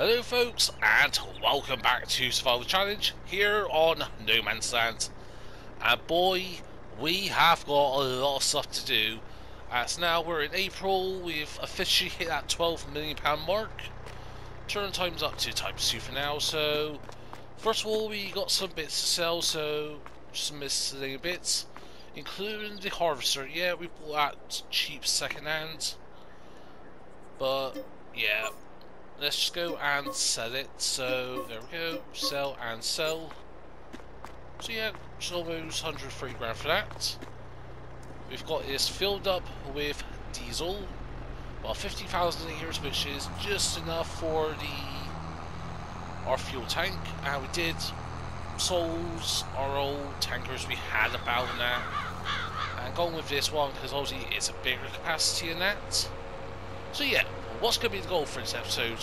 Hello folks and welcome back to Survival Challenge here on No Man's Land. And boy, we have got a lot of stuff to do. Uh, As now we're in April, we've officially hit that 12 million pound mark. Turn time's up to times 2 for now, so first of all we got some bits to sell, so some miscellaneous bits. Including the harvester, yeah we bought that cheap second hand. But yeah, let's just go and sell it. So there we go, sell and sell. So yeah, it's almost 103 grand for that. We've got this filled up with diesel, well 50,000 litres, which is just enough for the our fuel tank. And we did sold our old tankers we had about that. And going with this one because obviously it's a bigger capacity than that. So yeah, what's going to be the goal for this episode?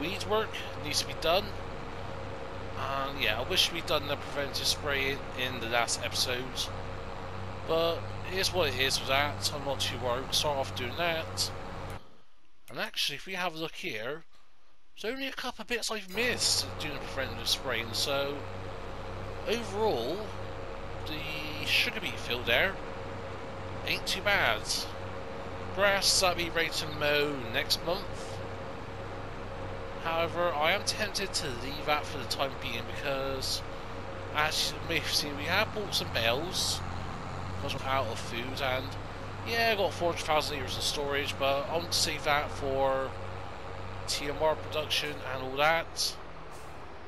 Weed work needs to be done. And yeah, I wish we'd done the preventive spray in the last episode. But here's what it is with that. I'm not too worried. Start off doing that. And actually, if we have a look here, there's only a couple of bits I've missed doing the preventative spraying. So overall, the sugar beet field there ain't too bad grass that we ready to mow next month. However, I am tempted to leave that for the time being because, as you may have seen, we have bought some bales because we're out of food and yeah, I got 400,000 litres of storage, but I want to save that for TMR production and all that.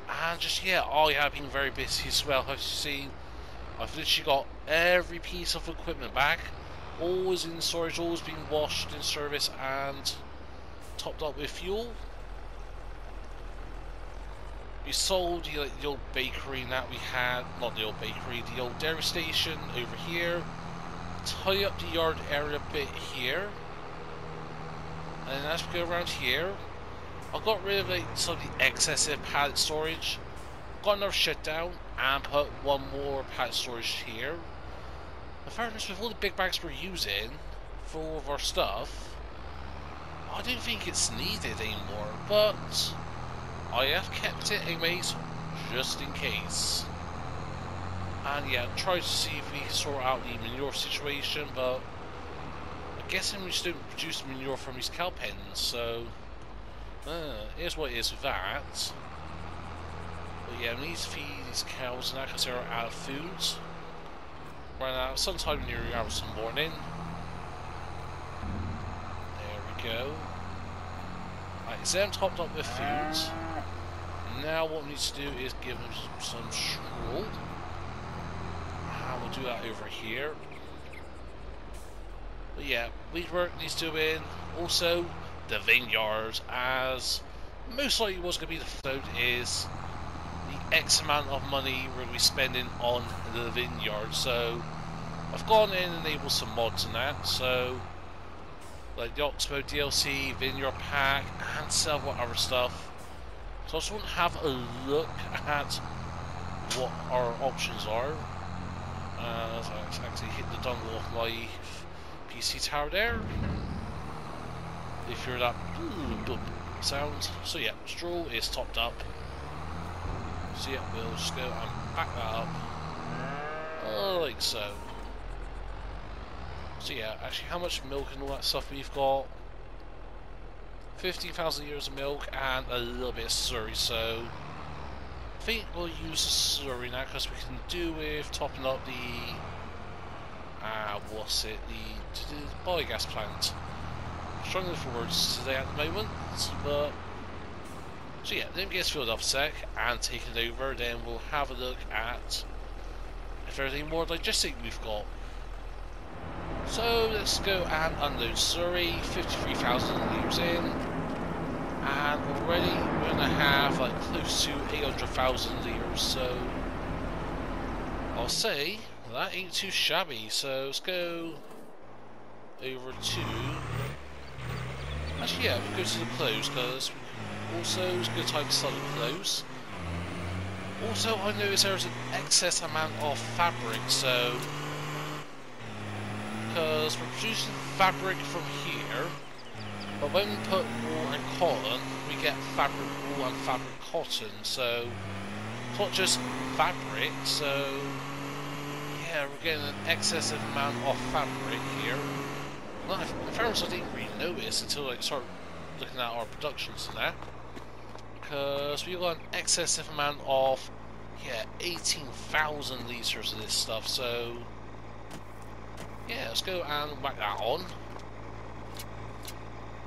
And just, yeah, I have been very busy as well. As you see, I've literally got every piece of equipment back always in storage, always being washed in service and topped up with fuel. We sold the, the old bakery that we had, not the old bakery, the old dairy station over here. Tie up the yard area a bit here. And as we go around here, I got rid of like, some of the excessive pallet storage. Got another shut down and put one more pallet storage here. In fairness, with all the big bags we're using for all of our stuff, I don't think it's needed anymore, but I have kept it anyways, just in case. And yeah, try to see if we can sort out the manure situation, but I'm guessing we just don't produce manure from these cow pens, so uh, here's what it is with that. But yeah, we need to feed these cows now because they're out of food run out sometime near in the morning. There we go. Right, I'm topped up with food. Now what we need to do is give them some straw. And we'll do that over here. But yeah, weed work needs doing. Also, the vineyards, as most likely what's going to be the float is X amount of money we're going to be spending on the vineyard. So I've gone in and enabled some mods and that. So like the Oxbo DLC, vineyard pack, and several other stuff. So I just want to have a look at what our options are. Uh, so I actually hit the dongle of my PC tower there. If you're that sound. So yeah, straw is topped up. So yeah, we'll just go and back that up. like so. So yeah, actually how much milk and all that stuff we've got. 15,000 euros of milk and a little bit of slurry, so I think we'll use the slurry now because we can do with topping up the, uh, what's it, the, the biogas plant. Struggling for words today at the moment, but so yeah, then gets filled up a sec and take it over, then we'll have a look at if there's any more digestate we've got. So let's go and unload. Slurry, 53,000 litres in, and already we're going to have like close to 800,000 litres, so I'll say that ain't too shabby, so let's go over to, actually yeah, we'll go to the close, because also it's a good time to the close. Also, I noticed there's an excess amount of fabric, so because we're producing fabric from here But when we put wool and cotton, we get fabric wool and fabric cotton. So it's not just fabric. So yeah, we're getting an excessive amount of fabric here. Well, in fairness, I didn't really notice until I started looking at our productions and that. Because we got an excessive amount of, yeah, 18,000 litres of this stuff. So yeah, let's go and whack that on.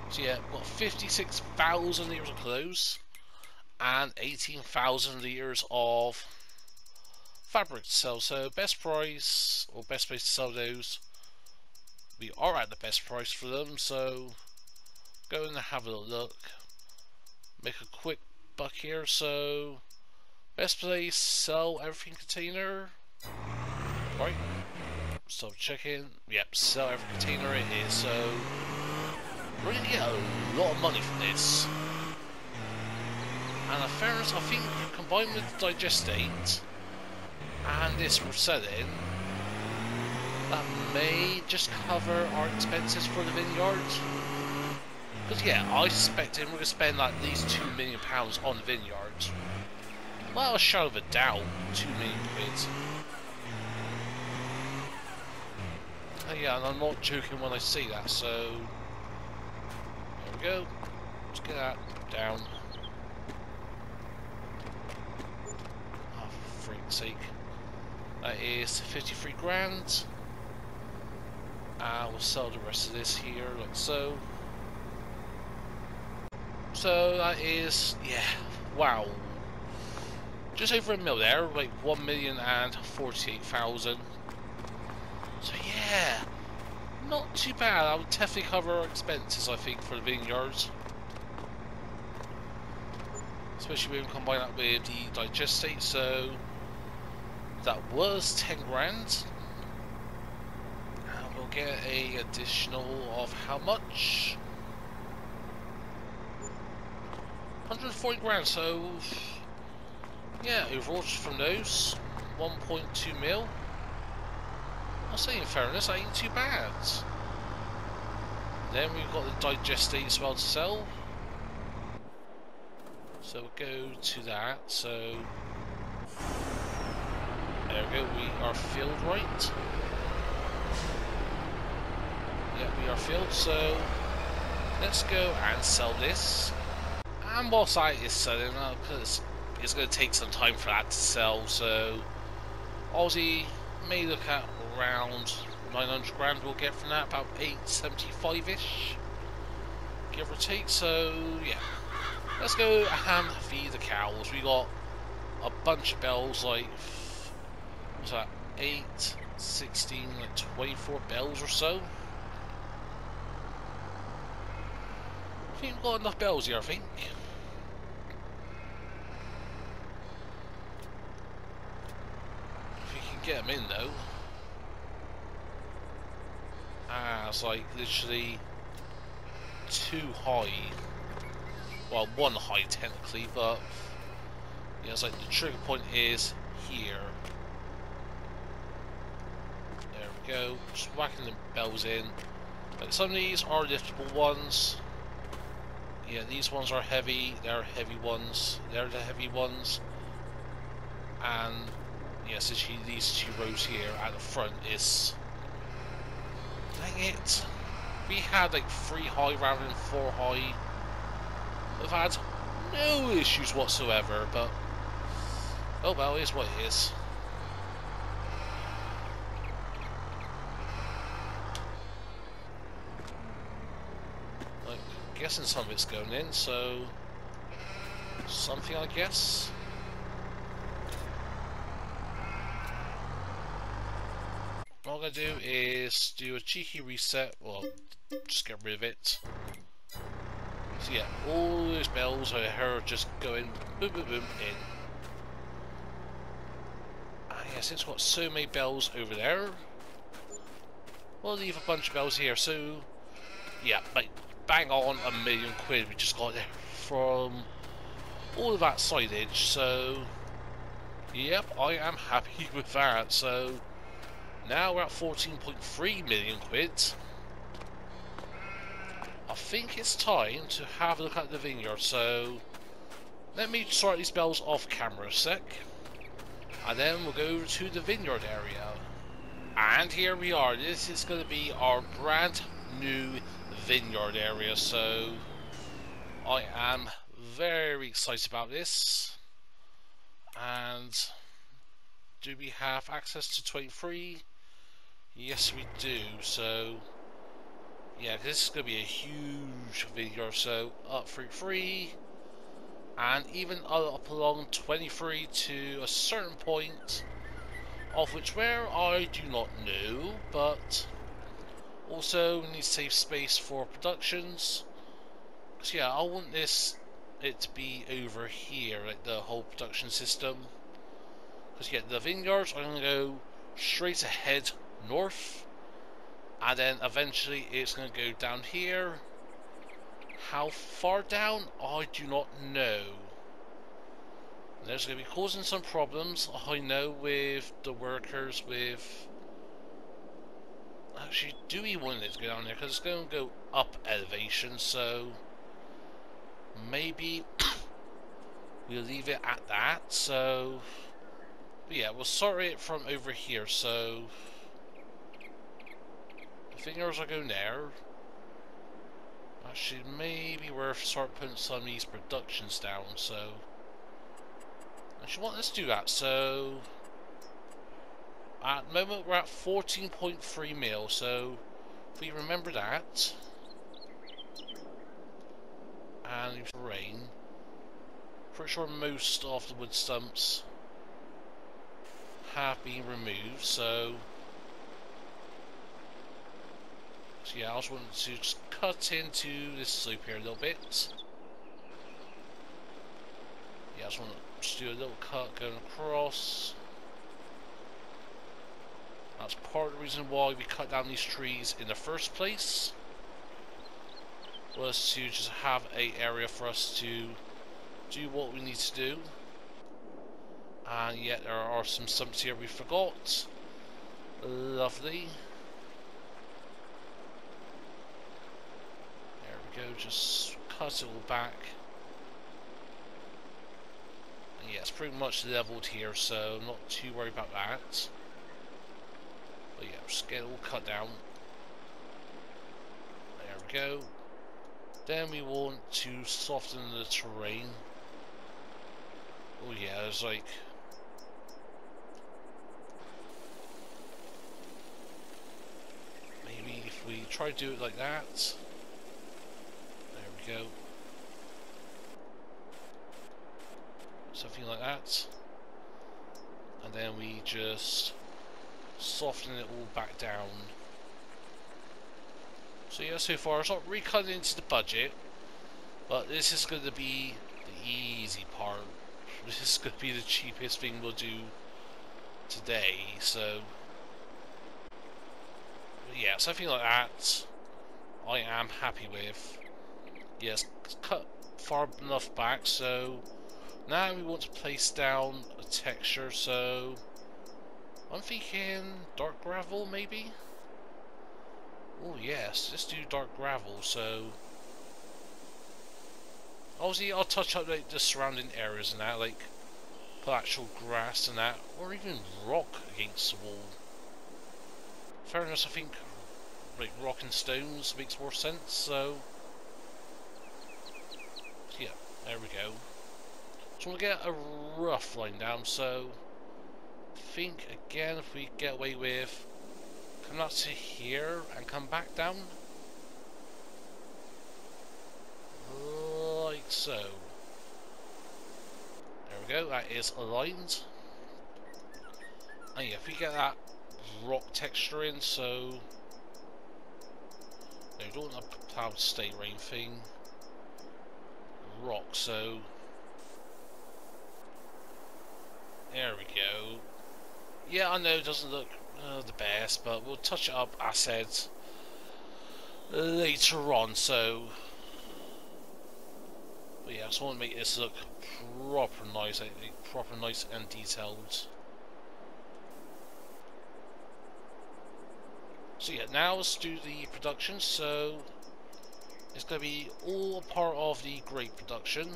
So yeah, got 56,000 litres of clothes and 18,000 litres of fabric to sell. So best price or best place to sell those. We are at the best price for them. So go and have a look. Make a quick buck here. So best place sell everything container. Right. So chicken. Yep. Sell every container in here, So we're gonna get a lot of money from this. And the fairness, I think combined with the digestate and this we're selling, that may just cover our expenses for the vineyard. Yeah, I suspect we're going to spend like these two million pounds on vineyards. vineyard. Well, a shadow of a doubt, two million quid. Oh, yeah, and I'm not joking when I say that, so There we go. Let's get that down. Oh, for freak's sake. That is 53 grand. And we'll sell the rest of this here, like so. So that is, yeah, wow. Just over a mil there, like 1 million and 48,000. So yeah, not too bad. I would definitely cover our expenses, I think, for the vineyards. Especially when we combine that with the digestate, so that was 10 grand. And we'll get a additional of how much? 140 grand, so yeah, overall from those, 1.2 mil. I'll say in fairness, that ain't too bad. Then we've got the digestate as well to sell. So we'll go to that. So there we go, we are filled right. Yeah, we are filled, so let's go and sell this. Whilst I is selling, because uh, it's going to take some time for that to sell, so Aussie may look at around 900 grand we'll get from that, about 875-ish, give or take, so yeah. Let's go and feed the cows. We got a bunch of bells, like, what's that, 8, 16, like 24 bells or so. I think we've got enough bells here, I think. If we can get them in, though. Ah, it's like literally too high. Well, one high technically, but yeah, it's like the trigger point is here. There we go. Just whacking the bells in. But some of these are liftable ones. Yeah, these ones are heavy. They're heavy ones. They're the heavy ones. And yes, yeah, these two rows here at the front is Dang it. We had like three high rather than four high. We've had no issues whatsoever, but oh well, it is what it is. Like, guessing some of it's going in, so something I guess. all I'm going do is do a cheeky reset, well, just get rid of it. So yeah, all those bells are here just going boom boom boom in. Ah since we've got so many bells over there, we'll leave a bunch of bells here, so yeah, like bang on a million quid we just got from all of that silage, so yep, I am happy with that, so now we're at 14.3 million quid. I think it's time to have a look at the vineyard, so let me sort these bells off camera a sec. And then we'll go to the vineyard area. And here we are. This is going to be our brand new vineyard area. So I am very excited about this. And do we have access to 23? Yes, we do. So yeah, this is going to be a huge vineyard. So up for free and even up along 23 to a certain point of which where I do not know but also we need save space for productions so yeah I want this it to be over here like the whole production system because yeah the vineyards I'm going to go straight ahead north and then eventually it's going to go down here how far down? I do not know. There's going to be causing some problems, I know, with the workers, with... Actually, do we want it to go down there? Because it's going to go up elevation, so... Maybe we'll leave it at that, so... Yeah, we'll sort it from over here, so... Fingers are going there. Actually, maybe worth start putting some of these productions down, so... Actually, what, let's do that, so... At the moment, we're at 14.3 mil, so... If we remember that... And rain... Pretty sure most of the wood stumps have been removed, so... So yeah, I just wanted to just cut into this slope here a little bit. Yeah, I just want to do a little cut going across. That's part of the reason why we cut down these trees in the first place. Was to just have a area for us to do what we need to do. And yet there are some stumps here we forgot. Lovely. Go, just cut it all back. And yeah, it's pretty much leveled here, so not too worried about that. But yeah, just get it all cut down. There we go. Then we want to soften the terrain. Oh yeah, there's like... Maybe if we try to do it like that go. Something like that. And then we just soften it all back down. So yeah, so far it's not really cutting into the budget, but this is going to be the easy part. This is going to be the cheapest thing we'll do today, so... yeah, something like that I am happy with yes, cut far enough back, so now we want to place down a texture, so I'm thinking dark gravel maybe? Oh yes, let's do dark gravel, so obviously I'll touch up like the surrounding areas and that, like put actual grass and that, or even rock against the wall. Fairness, I think like rock and stones makes more sense, so there we go. So we'll get a rough line down, so think again if we get away with come up to here and come back down. Like so. There we go, that is aligned. And yeah, if we get that rock texture in, so no, don't want to state rain thing rock, so there we go. Yeah, I know it doesn't look uh, the best, but we'll touch it up, I said, later on, so but yeah, I just want to make this look proper nice, like, proper nice and detailed. So yeah, now let's do the production, so It's going to be all part of the Great Production.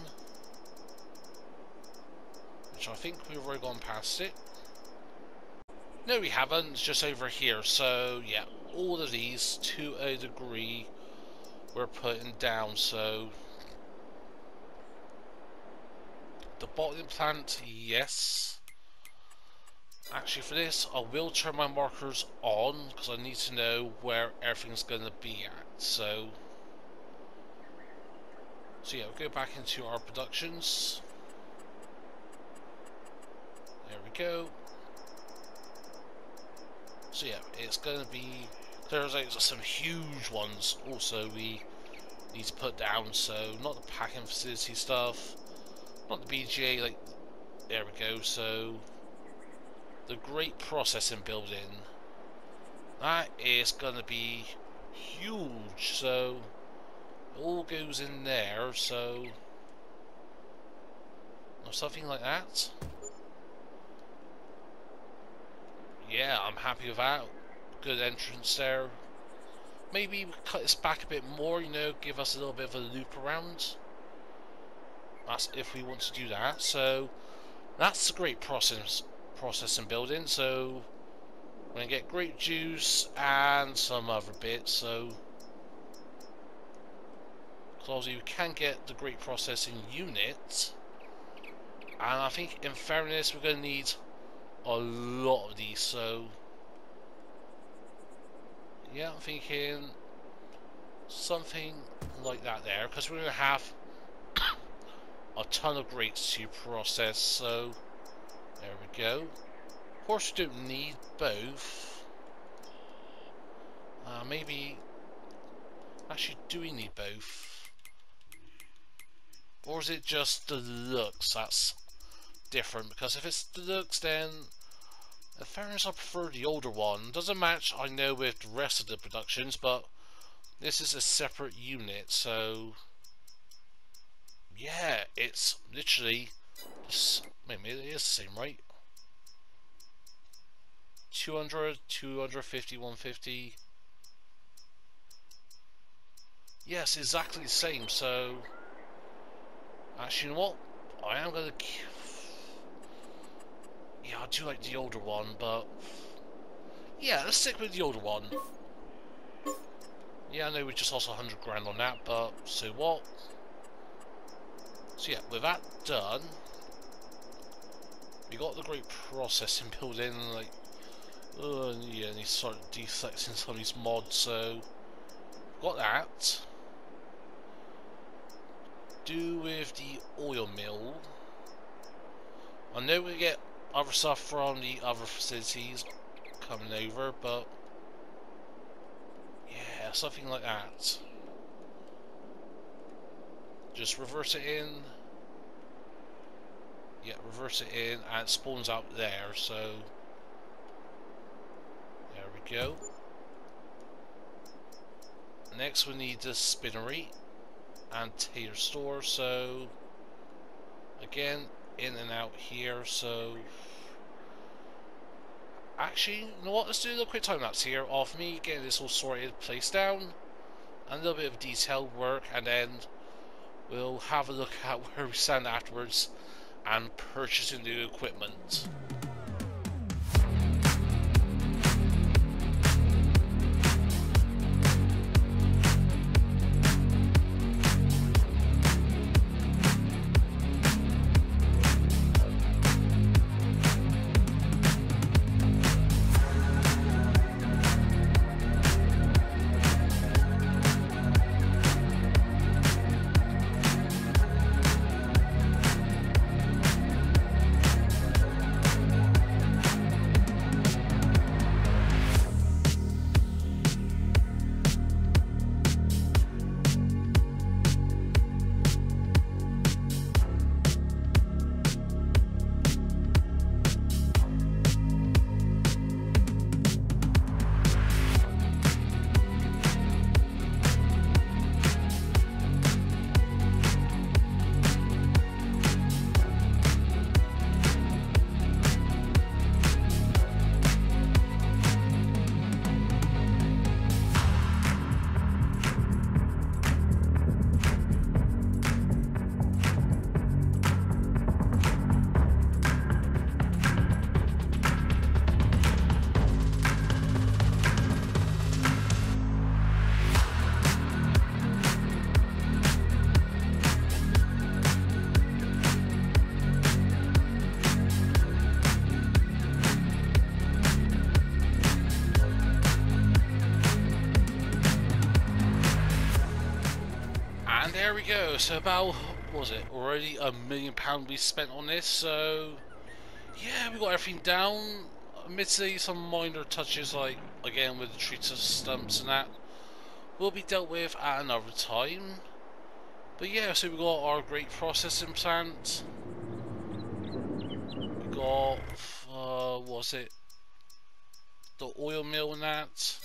Which I think we've already gone past it. No, we haven't. It's just over here. So, yeah, all of these, to a degree, we're putting down. So, the bottling plant, yes. Actually, for this, I will turn my markers on because I need to know where everything's going to be at. So, so yeah, we'll go back into our productions. There we go. So yeah, it's going to be there's like some huge ones also we need to put down. So not the packing facility stuff, not the BGA. Like there we go. So the grape processing building that is going to be huge. So all goes in there. So or something like that. Yeah, I'm happy with that. Good entrance there. Maybe cut this back a bit more, you know, give us a little bit of a loop around. That's if we want to do that. So that's a great process process and building. So we're gonna get grape juice and some other bits. So because you can get the grape processing unit, and I think in fairness we're gonna need a lot of these, so yeah, I'm thinking something like that there, because we're going to have a ton of grapes to process, so there we go. Of course, we don't need both. Uh, maybe, actually, do we need both? Or is it just the looks that's different? Because if it's the looks, then in fairness, I prefer the older one. Doesn't match, I know, with the rest of the productions, but this is a separate unit, so... Yeah, it's literally... maybe it is the same, right? 200, 250, 150... Yes, exactly the same, so... Actually, you know what? I am going to yeah, I do like the older one, but... Yeah, let's stick with the older one. Yeah, I know we just lost 100 grand on that, but so what? So yeah, with that done, we got the grape processing building, like, uh, yeah, and he's sort of deflecting some of these mods, so got that. Do with the oil mill. I know we get other stuff from the other facilities coming over, but yeah, something like that. Just reverse it in. Yeah, reverse it in and it spawns out there, so there we go. Next we need the spinnery and tater store, so again in and out here, so... Actually, you know what, let's do a quick time lapse here of me getting this all sorted, placed down, and a little bit of detail work, and then we'll have a look at where we stand afterwards and purchasing new equipment. Go. So about, was it, already a million pound we spent on this, so... Yeah, we got everything down. Admittedly, some minor touches, like, again, with the treats of stumps and that, will be dealt with at another time. But yeah, so we got our grape processing plant. We got, uh, what was it? The oil mill and that.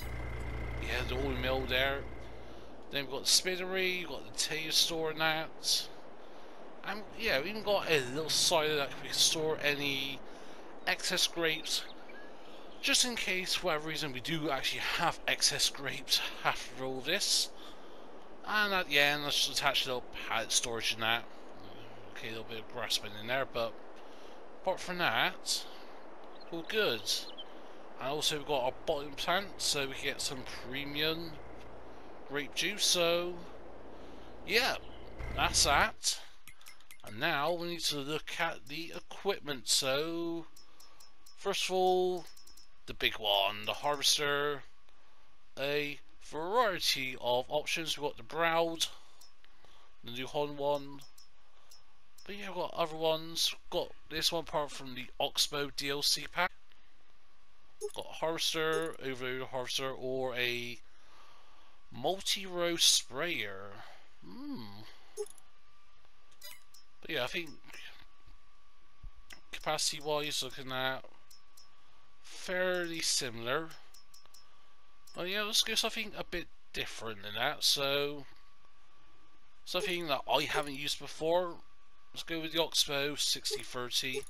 Yeah, the oil mill there. Then we've got the spinnery, we've got the tea store and that. And yeah, we even got a little side that we can store any excess grapes just in case for whatever reason we do actually have excess grapes after all this. And at the end, let's just attach a little pallet storage in that. Okay, a little bit of grasping in there, but apart from that, all good. And also we've got our bottling plant, so we can get some premium grape juice, so yeah, that's that. And now we need to look at the equipment, so first of all, the big one, the harvester, a variety of options. We've got the Braud, the New Holland one, but yeah, we've got other ones. Got this one part from the Oxbo DLC pack. Got a harvester, overload harvester, or a multi-row sprayer. Hmm. But yeah, I think capacity-wise, looking at fairly similar. Oh yeah, let's go something a bit different than that. So, something that I haven't used before. Let's go with the Oxbo 6030.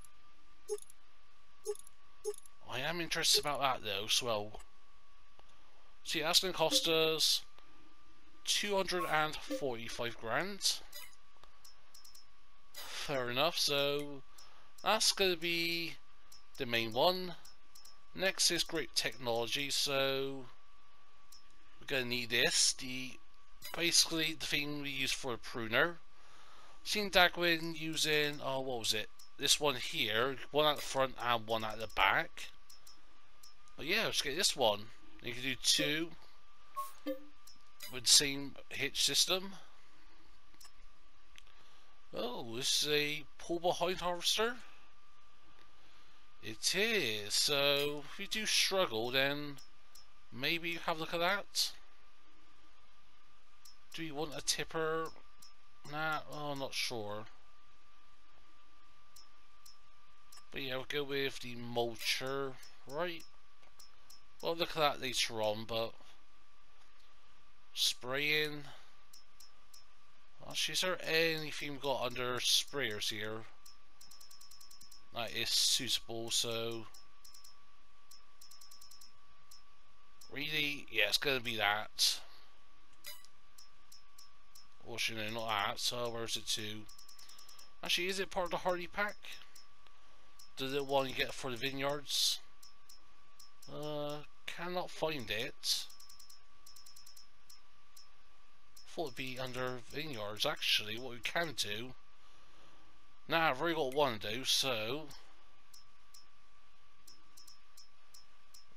I am interested about that though, so well. See, that's going to cost us 245 grand. Fair enough, so that's going to be the main one. Next is great technology, so we're going to need this. The Basically the thing we use for a pruner. Seen Daggerwin using, oh what was it? This one here, one at the front and one at the back. But yeah, let's get this one. You can do two with the same hitch system. Oh, this is a pull behind harvester. It is. So if you do struggle, then maybe you have a look at that. Do you want a tipper? Nah, oh, I'm not sure. But yeah, we'll go with the mulcher, right? Well, look at that later on, but spraying. Actually, is there anything we've got under sprayers here that is suitable? So, really, yeah, it's going to be that. Should I not that? So, where's it to? Actually, is it part of the Hardi pack? The little one you get for the vineyards? Uh, cannot find it. Thought it'd be under vineyards actually, what we can do. Now I've already got one to do, so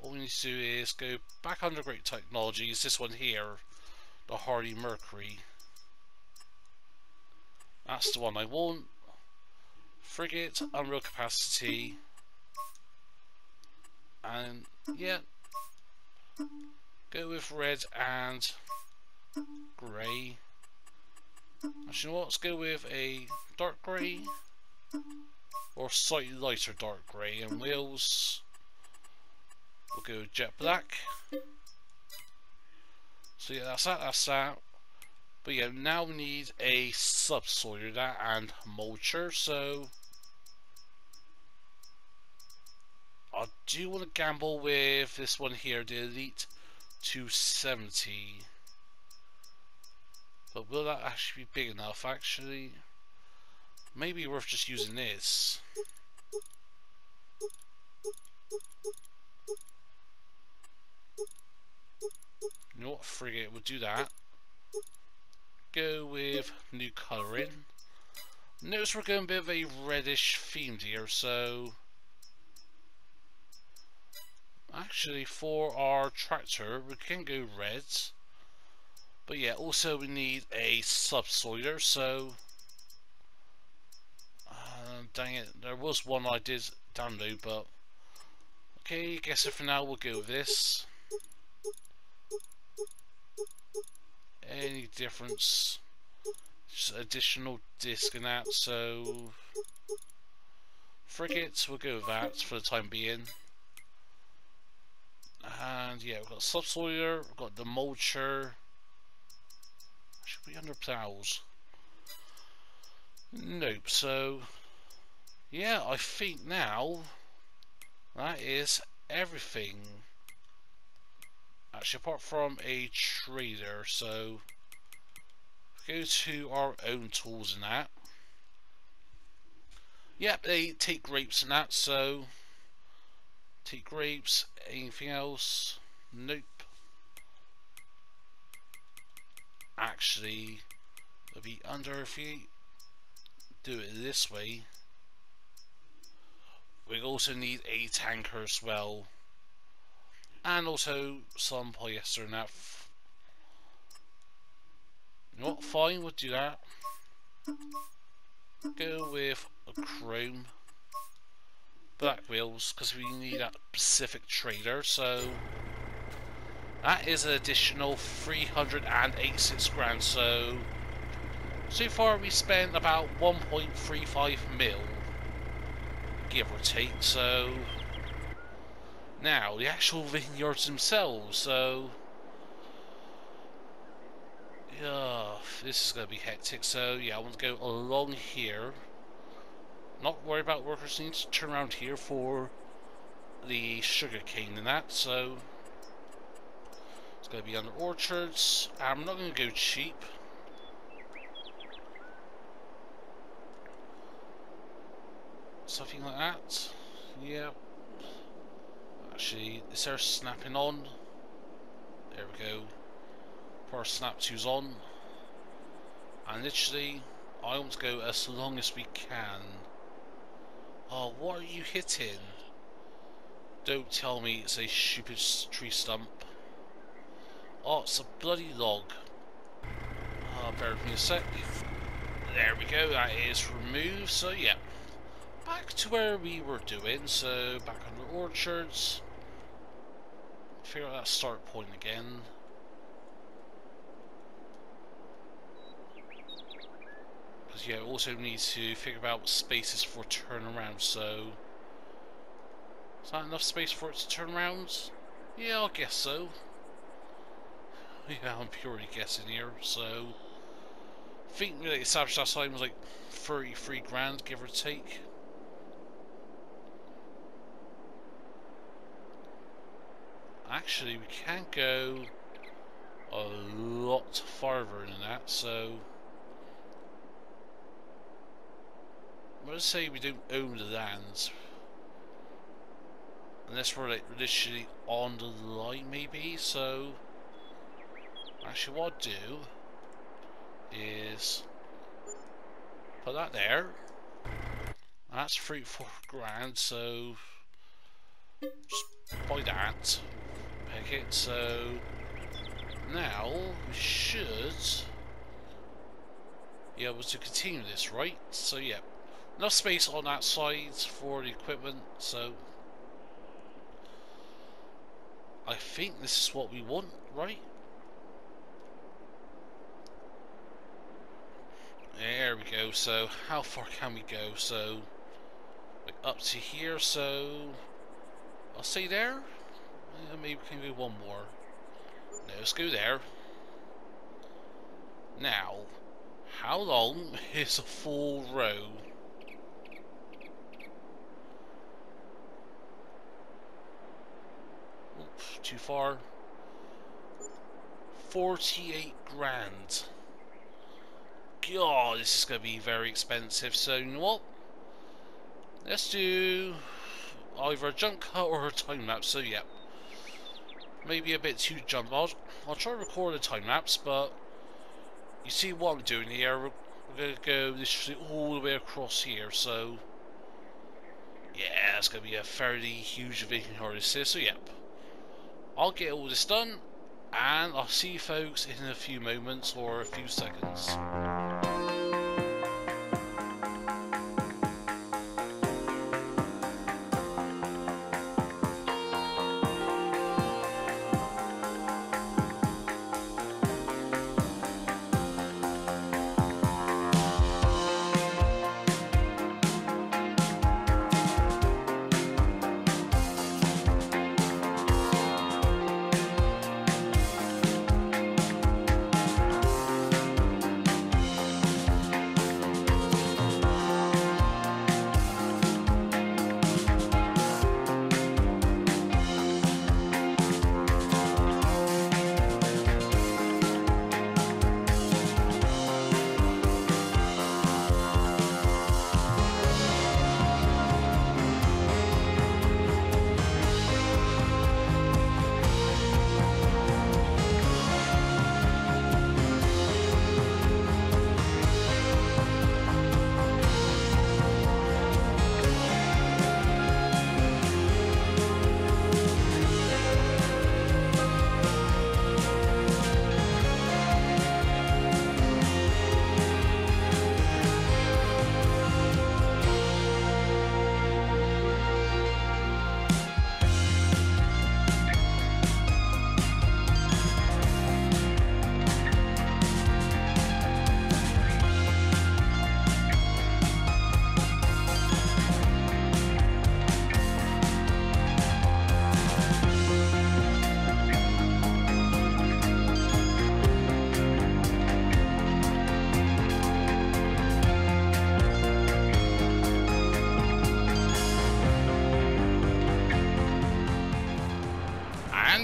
All we need to do is go back under Great Technologies, this one here, the Hardi Mercury. That's the one I want. Frigate, Unreal Capacity, and yeah, go with red and grey. Actually, what? Let's go with a dark grey or slightly lighter dark grey and wheels. We'll go jet black. So yeah, that's that, that's that. But yeah, now we need a subsoiler that and mulcher, so I do want to gamble with this one here, the Elite 270. But will that actually be big enough, actually? Maybe worth just using this. You know what, frigate, we'll do that. Go with new colouring. Notice we're going a bit of a reddish theme here, so... Actually, for our tractor, we can go red. But yeah, also we need a subsoiler, so... Uh, dang it, there was one I did download, but... Okay, guess for now we'll go with this. Any difference? Just additional disc in that, so... Frigates, we'll go with that for the time being. And yeah, we've got subsoiler, we've got the mulcher. Should be under plows. Nope, so yeah, I think now that is everything. Actually, apart from a trader, so go to our own tools and that. Yep, they take grapes and that, so take grapes, anything else? Nope. Actually, it'll be under if you do it this way. We also need a tanker as well. And also some polyester and that. Not fine, we'll do that. Go with a chrome. Black wheels, because we need that Pacific Trader, so... That is an additional 386 grand, so... So far we spent about 1.35 mil give or take, so... Now, the actual vineyards themselves, so... Yeah, this is going to be hectic, so yeah, I want to go along here. Not worry about workers need to turn around here for the sugar cane and that, so... It's going to be under orchards. I'm not going to go cheap. Something like that. Yeah. Actually, is there snapping on? There we go. Power snap two's on. And literally, I want to go as long as we can. Oh, what are you hitting? Don't tell me it's a stupid tree stump. Oh, it's a bloody log. Oh, bear with me a sec. There we go, that is removed, so yeah back to where we were doing, so back under orchards. Figure out that start point again. Because yeah, also need to figure out spaces for turnaround, so... Is that enough space for it to turn around? Yeah, I guess so. Yeah, I'm purely guessing here, so... I think the established last time was like 33 grand, give or take. actually we can't go a lot farther than that, so let's say we don't own the lands unless we're like literally on the line maybe, so actually what I'll do is put that there that's three four grand so just buy that Pick it. so now we should be able to continue this, right? So yeah, enough space on that side for the equipment, so I think this is what we want, right? There we go, so how far can we go? So, like up to here, so I'll say there. Yeah, maybe we can do one more. No, let's go there. Now, how long is a full row? Oops, too far. 48 grand. God, this is going to be very expensive. So, you know what? Let's do either a jump cut or a time lapse. So, yeah maybe a bit too jump. I'll, I'll try to record a time lapse, but you see what I'm doing here. We're, going to go literally all the way across here, so yeah, it's going to be a fairly huge video this is. So, yep, I'll get all this done, And I'll see you folks in a few moments or a few seconds.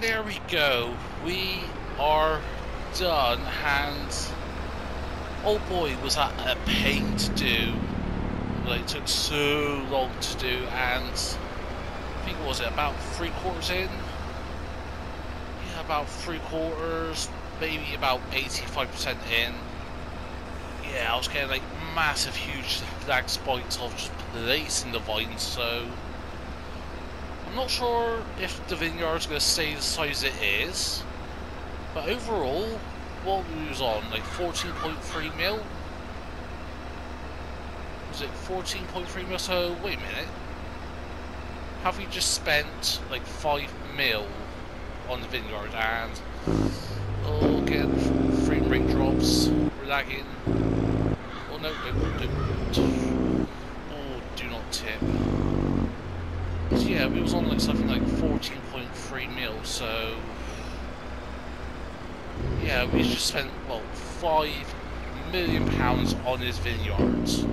There we go. We are done. And oh boy, was that a pain to do. Like, it took so long to do. And I think, was it about three quarters in? Yeah, about three quarters, maybe about 85% in. Yeah, I was getting like massive, huge lag spikes of just placing the vines, so. I'm not sure if the vineyard's going to stay the size it is, but overall, what we was on, like 14.3 mil? Was it 14.3 mil? So, wait a minute. Have we just spent like 5 mil on the vineyard and... Oh, again, frame rate drops, we're lagging. Oh no, no, no. Oh, do not tip yeah, we was on like something like 14.3 mil, so yeah, we just spent well five million pounds on his vineyards.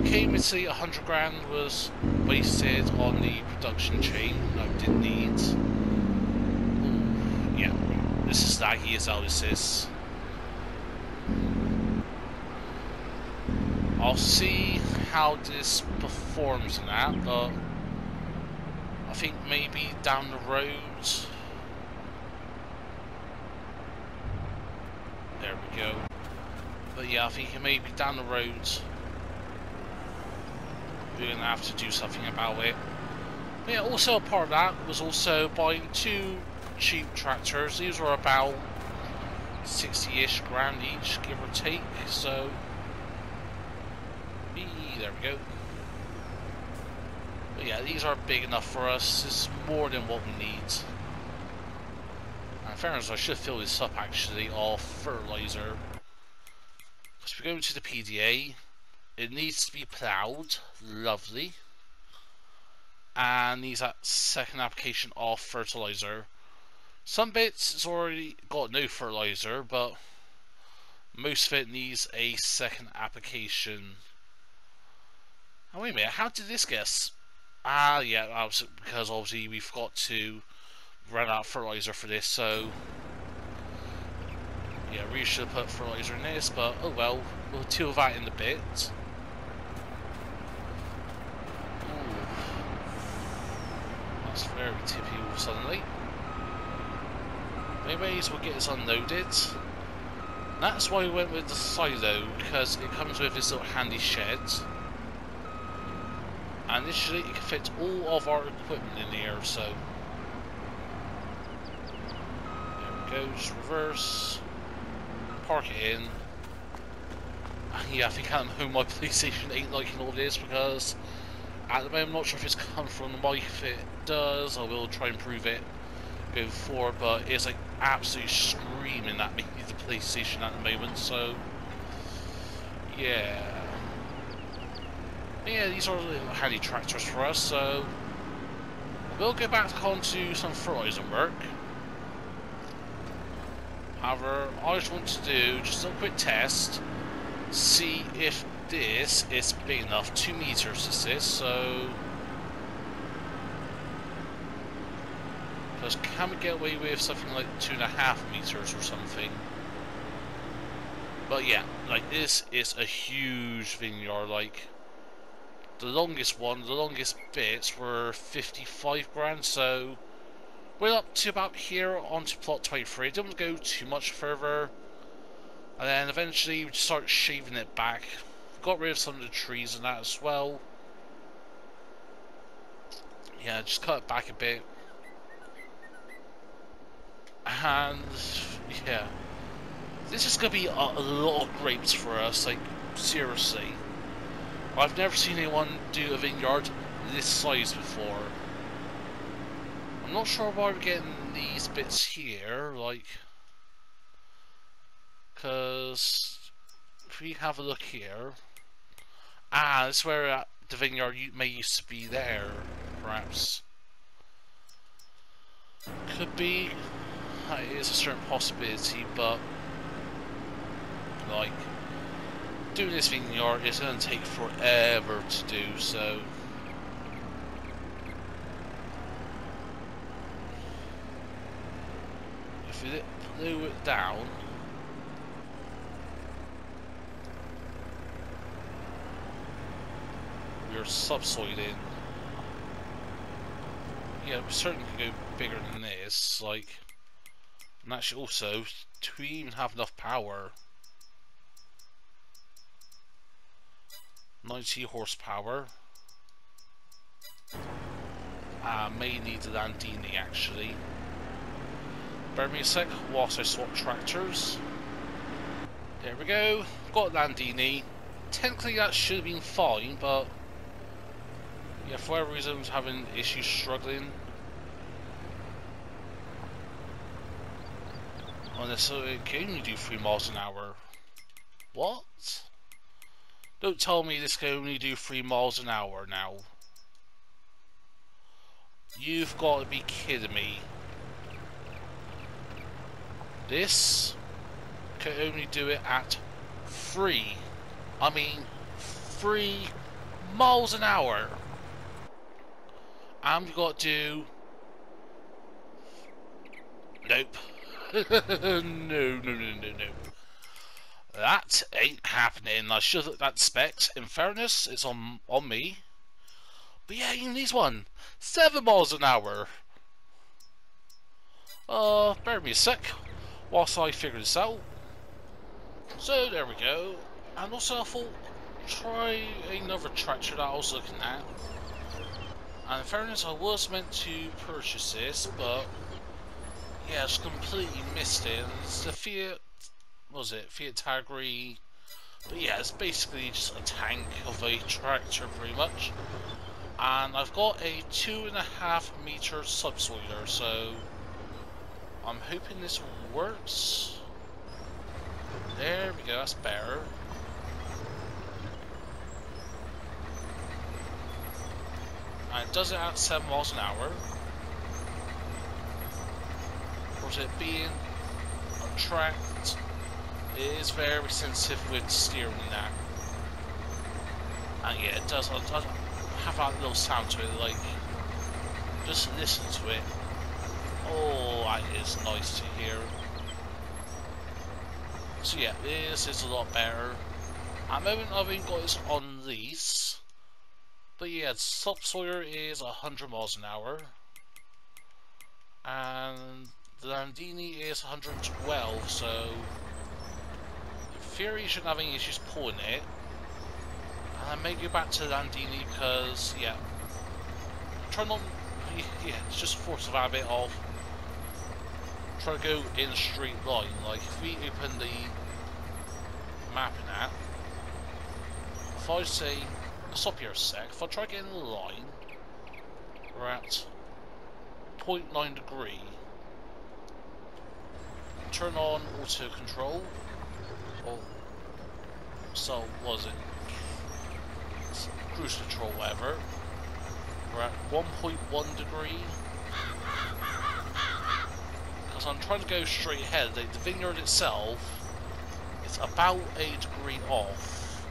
Okay, admittedly, a hundred grand was wasted on the production chain I didn't need. Yeah, this is laggy as is. I'll see how this performs in that, but think maybe down the road. There we go. But yeah, I think maybe down the road we're gonna have to do something about it. But yeah, also a part of that was also buying two cheap tractors. These were about 60-ish grand each, give or take. So, there we go. Yeah, these are big enough for us. It's more than what we need. In fairness, I should fill this up actually of fertilizer. Because we're going to the PDA. It needs to be ploughed. Lovely. And needs that second application of fertilizer. Some bits it's already got no fertilizer, but most of it needs a second application. Oh, wait a minute, how did this get Ah, yeah, because obviously we forgot to run out fertilizer for this, so... Yeah, we should put fertilizer in this, but oh well, we'll deal with that in a bit. That's very tippy all suddenly. Anyways, we'll get this unloaded. That's why we went with the silo, because it comes with this little handy shed and it can fit all of our equipment in here so there we go, reverse, park it in. Yeah, I think I'm home my PlayStation 8 liking all this because at the moment I'm not sure if it's come from the mic. If it does, I will try and prove it going forward, but it's like absolutely screaming at me, the PlayStation at the moment, so yeah. Yeah, these are little handy tractors for us, so we'll go back on to some fertilizer work. However, I just want to do just a quick test, see if this is big enough. Two meters is this, so because can we get away with something like two and a half meters or something? But yeah, like this is a huge vineyard. Like the longest one, the longest bits were 55 grand. So we're up to about here onto plot 23. Didn't go too much further. And then eventually we start shaving it back. Got rid of some of the trees and that as well. Yeah, just cut it back a bit. And yeah. This is going to be a, a lot of grapes for us, like, seriously. I've never seen anyone do a vineyard this size before. I'm not sure why we're getting these bits here, like... Because... If we have a look here... Ah, this is where uh, the vineyard may used to be there, perhaps. Could be. That is a certain possibility, but like doing this vineyard is going to take forever to do so. If we blew it down. We're subsoiling yeah we certainly could go bigger than this like. And actually also to even have enough power 90 horsepower. Uh, may need the Landini actually. Bear me a sec whilst I swap tractors. There we go, got Landini. Technically that should have been fine, but yeah, for whatever reason I was having issues struggling. On this, so it can only do 3 miles an hour. What? Don't tell me this can only do 3 miles an hour now. You've got to be kidding me. This can only do it at 3. I mean, 3 miles an hour. And we've got to. Nope. no, no, no, no, no. That ain't happening. I should have that specs. In fairness, it's on on me. But yeah, even these one. Seven miles an hour. Uh, bear me a sec. Whilst I figure this out. So, there we go. And also I thought, try another tractor that I was looking at. And in fairness, I was meant to purchase this, but yeah, I just completely missed it. and It's the Fiat was it, Fiat Targa but yeah, it's basically just a tank of a tractor pretty much. And I've got a two and a half meter subsoiler, so I'm hoping this works. There we go, that's better. And it does it at 7 miles an hour. Was it being tracked it is very sensitive with steering that. And yeah, it does, it does have that little sound to it, like, just listen to it. Oh, that is nice to hear. So yeah, this is a lot better. At the moment I've even got this on lease. But yeah, subsoiler is 100 miles an hour. And the Landini is 112, so you shouldn't have any issues pulling it. And I may go back to Landini because, yeah, try not, yeah, it's just force of habit of try to go in a straight line. Like if we open the mapping app, if I say, stop here a sec, if I try to get in line, we're at 0.9 degree. Turn on auto control. Or so was it? Cruise control, whatever. We're at 1.1 degree. Because I'm trying to go straight ahead. The, the vineyard itself is about a degree off.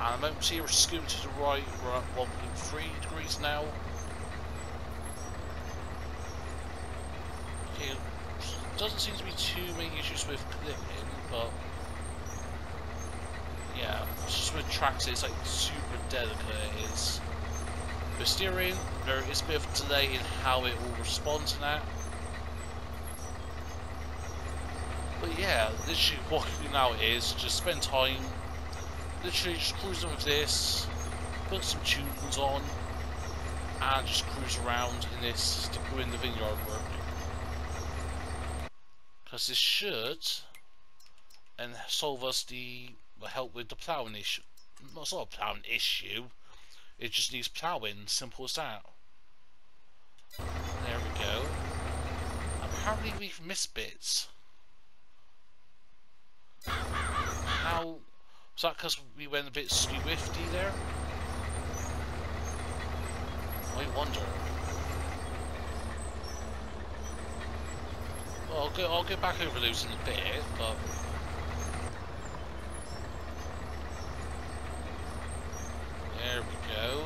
And I don't see we're scooting to the right. We're at 1.3 degrees now. Okay, doesn't seem to be too many issues with clipping, but yeah, just with tracks it's like super delicate it is. The steering, there is a bit of delay in how it will respond to that. But yeah, literally what you now is just spend time literally just cruising with this, put some tunes on, and just cruise around in this to go in the vineyard work. Because this should and solve us the help with the ploughing issue. Not sort of ploughing issue. It just needs ploughing. Simple as that. There we go. Apparently we've missed bits. How... Was that because we went a bit swifty there? I wonder. Well, I'll go, I'll go back over those in a bit, but... There we go.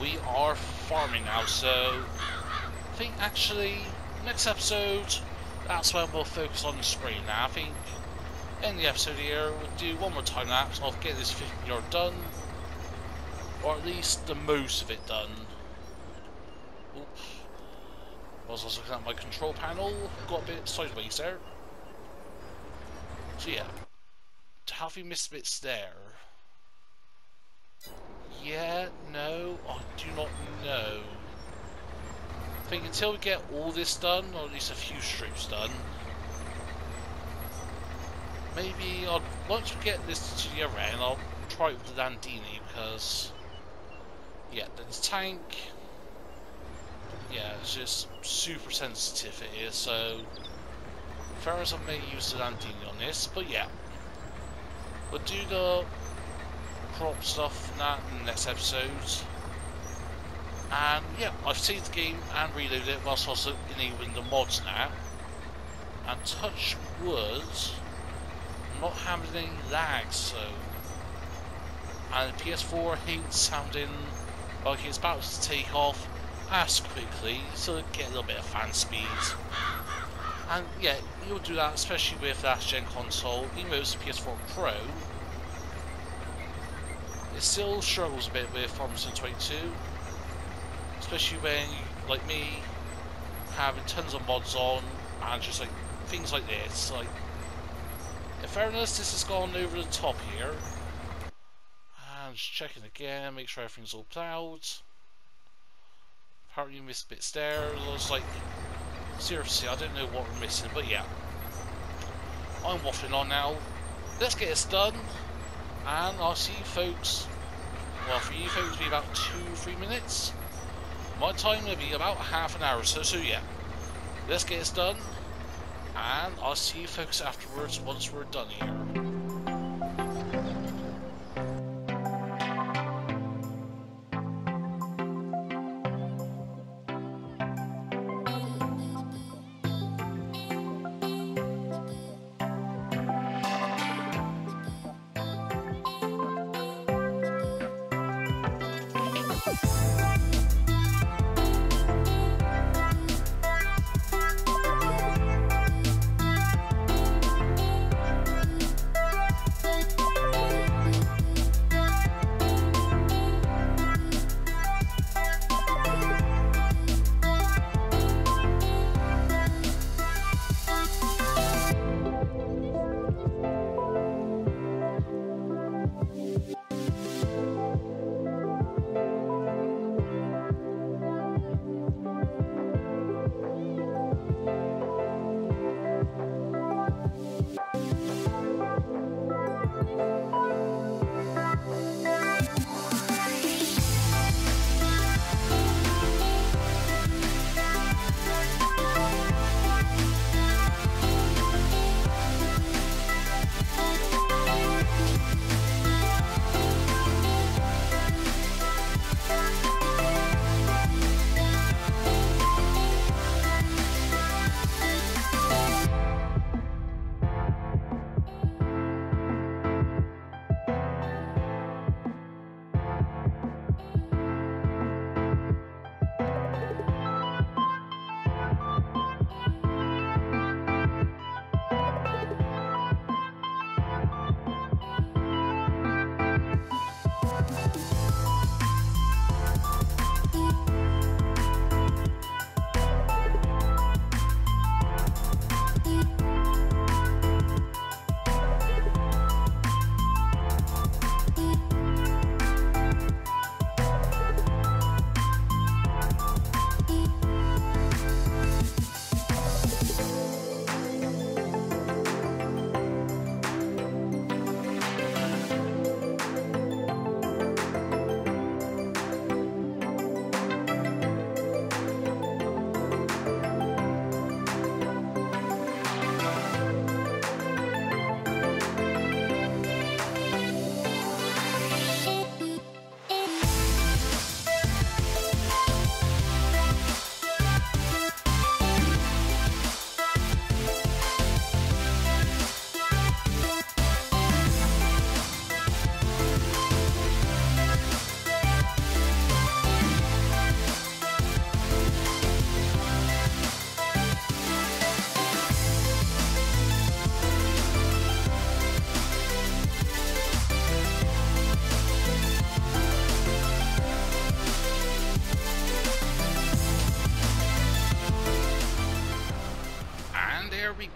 We are farming now, so... I think actually, next episode, that's when we'll focus on the spring now. I think, in the episode here, we'll do one more time lapse of getting this 50 yard done. Or at least the most of it done. Oops. I was also looking at my control panel, got a bit sideways there. So yeah, we missed bits there? Yeah, no, I do not know. I think until we get all this done, or at least a few strips done, maybe I'll, once we get this to the other end, I'll try it with the Landini, because, yeah, the tank, yeah, it's just super sensitive it is, so fair as I may use the Landini on this, but yeah, we'll do the crop stuff and that in the next episode. And yeah, I've saved the game and reloaded it whilst also enabling the mods now. And touch wood, I'm not having any lag, so. And the PS4 hates sounding like it's about to take off as quickly, so get a little bit of fan speed. And yeah, you'll do that, especially with last gen console, even though it's a PS4 Pro, it still struggles a bit with Farmers 22, especially when, like me, having tons of mods on and just like things like this. Like, in fairness, this has gone over the top here. And just checking again, make sure everything's all plowed. Apparently, missed a bit there. I was like, seriously, I don't know what we're missing, but yeah. I'm waffling on now. Let's get this done and I'll see you folks, well for you folks be about two, three minutes. My time will be about half an hour so, so yeah. Let's get this done, and I'll see you folks afterwards once we're done here.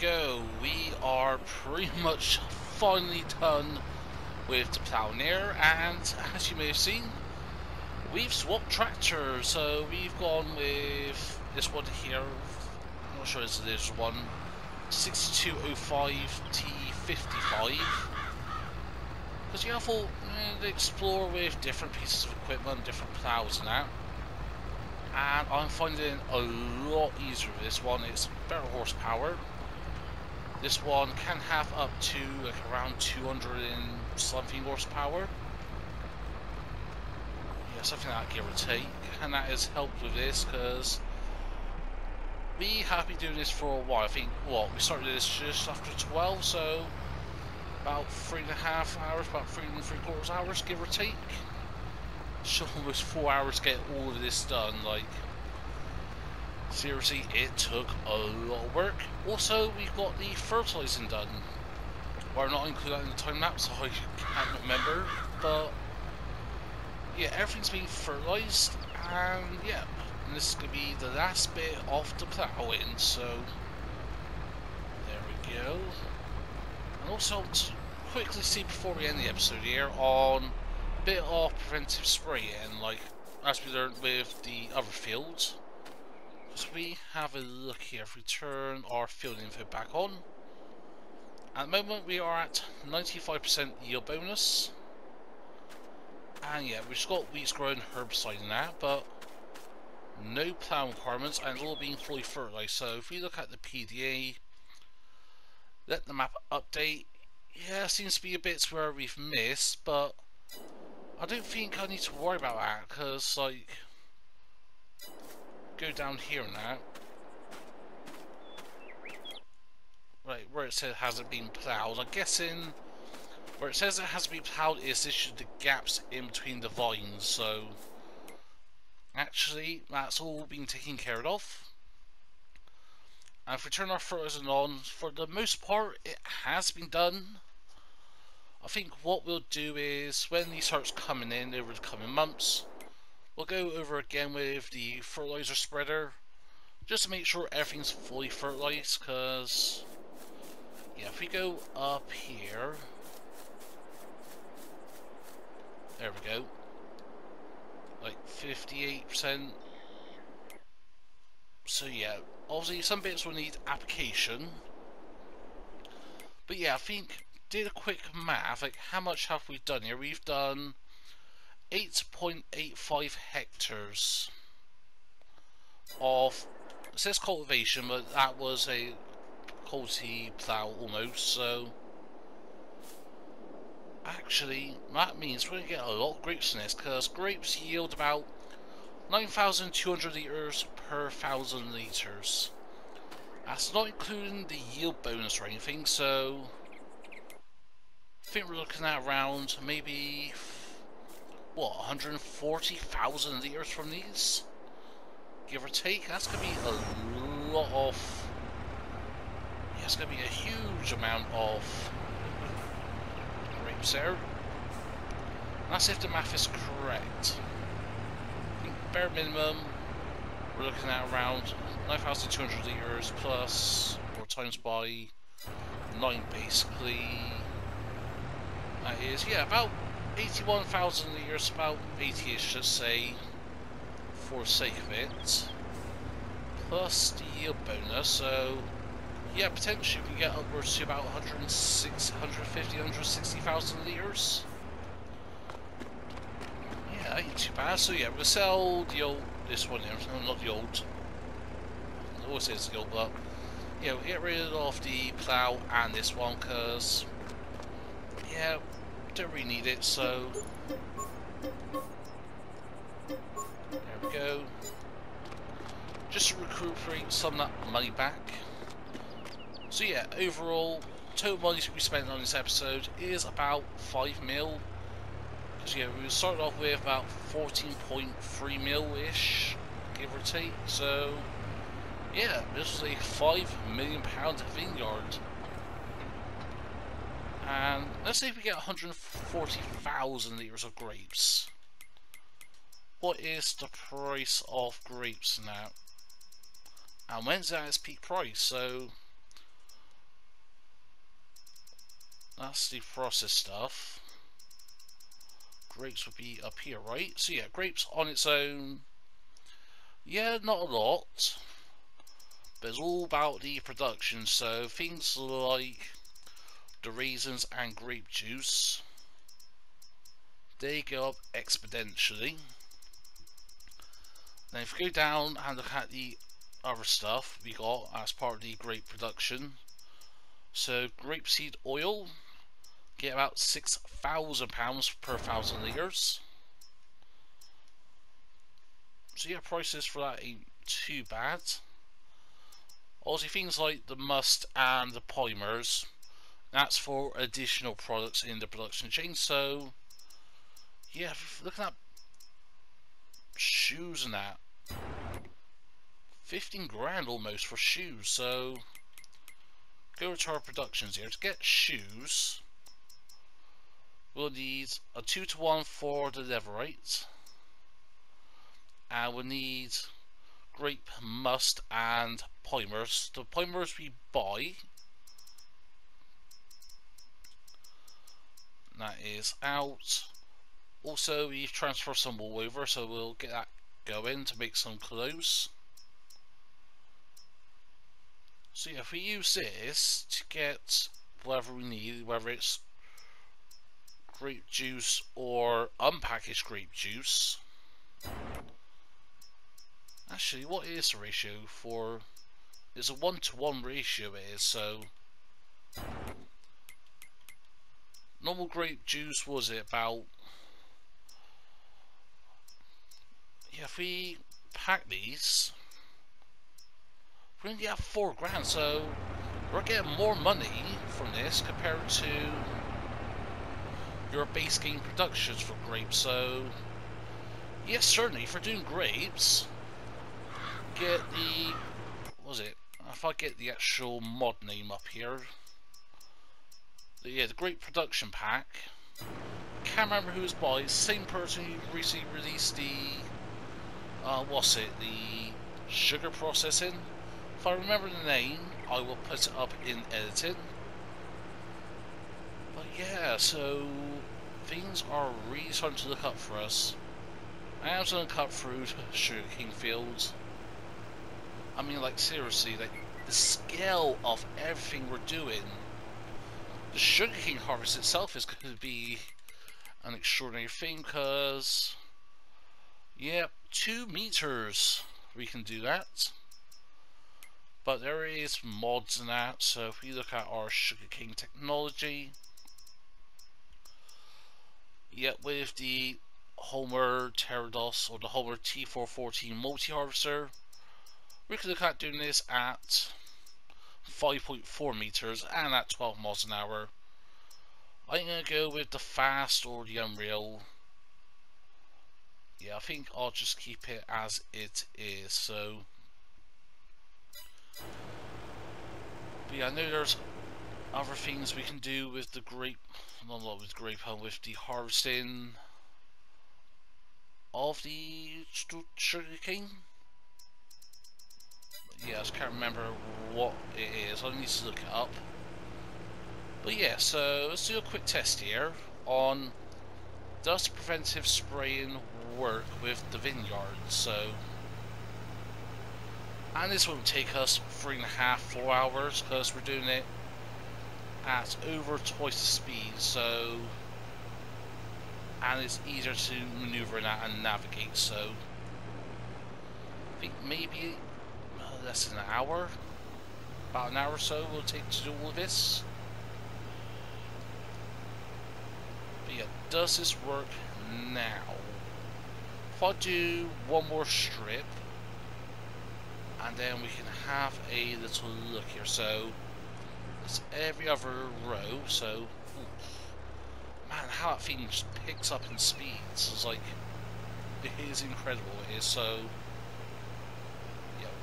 Go. We are pretty much finally done with the Pioneer, and as you may have seen, we've swapped tractors. So we've gone with this one here. I'm not sure it's this one. 6205 T55 because you have to eh, explore with different pieces of equipment, different plows and that and I'm finding a lot easier with this one. It's better horsepower. This one can have up to like around 200 and something horsepower. Yeah, something like that give or take. And that has helped with this because we have been doing this for a while. I think, what, we started this just after 12, so about three and a half hours, about three and three quarters hours, give or take so almost four hours to get all of this done. Like, seriously, it took a lot of work. Also, we've got the fertilizing done. We're not including that in the time lapse, so I can't remember. But, yeah, everything's been fertilized, and yeah, and this is going to be the last bit of the plowing, so there we go. And also, to quickly see before we end the episode here on a bit of preventive spraying, like as we learned with the other fields. We have a look here, if we turn our field info back on. At the moment we are at 95% yield bonus. And yeah, we've got weeds growing herbicide that, but no plow requirements and all being fully fertilized. So if we look at the PDA, let the map update, yeah, seems to be a bit where we've missed, but I don't think I need to worry about that, because, like, go down here now. Right, where it says hasn't been ploughed, I'm guessing where it says it has been ploughed is issued the gaps in between the vines, so actually that's all been taken care of. And if we turn our fertilizer on, for the most part it has been done. I think what we'll do is when these starts coming in over the coming months, we'll go over again with the fertilizer spreader just to make sure everything's fully fertilized because yeah if we go up here there we go like 58% so yeah obviously some bits will need application but yeah I think did a quick math, like how much have we done here? We've done 8.85 hectares of, it says cultivation, but that was a quality plough almost, so actually that means we're going to get a lot of grapes in this, because grapes yield about 9,200 litres per thousand litres. That's not including the yield bonus or anything, so I think we're looking at around maybe, what, 140,000 litres from these? Give or take. That's going to be a lot of... Yeah, it's going to be a huge amount of grapes there. that's if the math is correct. I think bare minimum, we're looking at around 9,200 litres plus, or times by 9 basically that is, yeah, about 81,000 litres, about 80ish, let's say, for sake of it. Plus the yield bonus, so yeah, potentially we can get upwards to about 106, 150, 160,000 litres. Yeah, ain't too bad. So yeah, we'll sell the old, this one here, no, not the old. It always says the old, but yeah, we'll get rid of the plough and this one, because don't really need it, so... There we go. Just to recuperate some of that money back. So yeah, overall, total money we spent on this episode is about 5 mil. Because yeah, we started off with about 14.3 mil-ish, give or take. So, yeah, this was a 5 million pound vineyard. And let's see if we get 140,000 litres of grapes. What is the price of grapes now? And when's that its peak price? So, That's the process stuff. Grapes would be up here, right? So yeah, grapes on its own. Yeah, not a lot. But it's all about the production. So things like the raisins and grape juice. They go up exponentially. Then if you go down and look at the other stuff we got as part of the grape production. So grapeseed oil, get about six thousand pounds per thousand litres. So yeah, prices for that ain't too bad. Also things like the must and the polymers, that's for additional products in the production chain. So yeah, looking at shoes and that, 15 grand almost for shoes, so go to our productions here. To get shoes, we'll need a 2 to 1 for the leverite, and we'll need grape must and polymers. The polymers we buy, that is out. Also, we've transferred some wool over, so we'll get that going to make some clothes. So yeah, if we use this to get whatever we need, whether it's grape juice or unpackaged grape juice. Actually, what is the ratio for... It's a one-to-one -one ratio it is, so... Normal grape juice was it about... Yeah, if we pack these we're gonna four grand, so we're getting more money from this compared to your base game productions for grapes. So, yes, certainly for doing grapes, get the what was it? If I get the actual mod name up here, yeah, the Grape Production Pack. Can't remember who was by. Same person who recently released the uh, what's it? The sugar processing. If I remember the name, I will put it up in editing. But yeah, so things are really starting to look up for us. I am going to cut through sugarcane fields. I mean, like seriously, like the scale of everything we're doing. The sugarcane harvest itself is going to be an extraordinary thing because, yeah, two meters we can do that. But there is mods in that, so if we look at our Sugar King technology, yet with the Holmer Terra Dos or the Holmer T414 multi-harvester, we can look at doing this at 5.4 meters and at 12 miles an hour. I'm going to go with the fast or the Unreal. Yeah, I think I'll just keep it as it is. So but yeah, I know there's other things we can do with the grape, not a lot with grape, but with the harvesting of the sugar cane. Yeah, I just can't remember what it is. I need to look it up. But yeah, so let's do a quick test here on does preventive spraying work with the vineyard. So and this won't take us three and a half, four hours because we're doing it at over twice the speed so and it's easier to maneuver and navigate so I think maybe less than an hour about an hour or so will take to do all of this. But yeah does this work now? If I do one more strip and then we can have a little look here. So it's every other row so man how that thing just picks up in speeds it's like it is incredible. It is so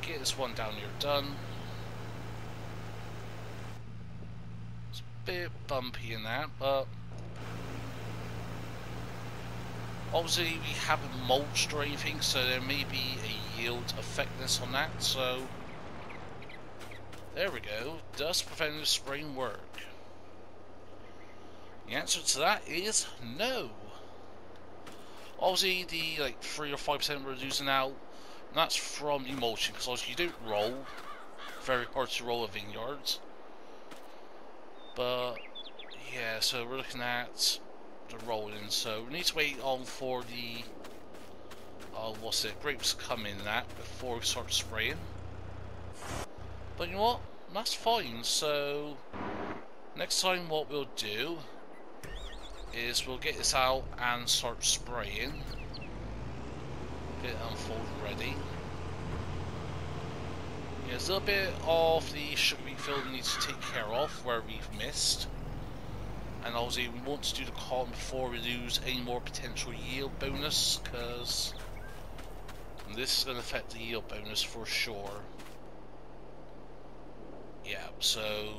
get this one down here done it's a bit bumpy in that but Obviously we haven't mulched or anything, so there may be a yield effectiveness on that, so... There we go. Does preventive spraying work? The answer to that is no. Obviously, the like three or five percent we're losing out, that's from Emulsion, because you don't roll. Very hard to roll a vineyards. But yeah, so we're looking at the rolling. So we need to wait on for the uh, what's it grapes come in that before we start spraying. But you know what? That's fine. So next time, what we'll do is we'll get this out and start spraying. Get it unfolded ready. Yeah, there's a little bit of the sugar field we need to take care of where we've missed. And obviously we want to do the cotton before we lose any more potential yield bonus because this is going to affect the yield bonus for sure. Yeah, so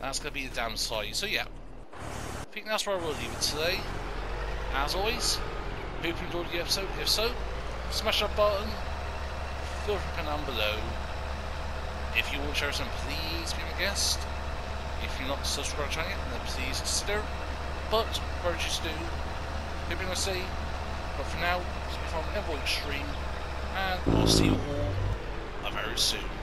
that's going to be the downside. So yeah, I think that's where we'll leave it today. As always, hope you enjoyed the episode. If so, smash that button, feel free to down below. If you want to share some, please be my guest. If you're not subscribed to the channel, then please consider. But, whatever you do, hope you're to say, but for now, from EnvoyXtreme, and I'll see you all very soon.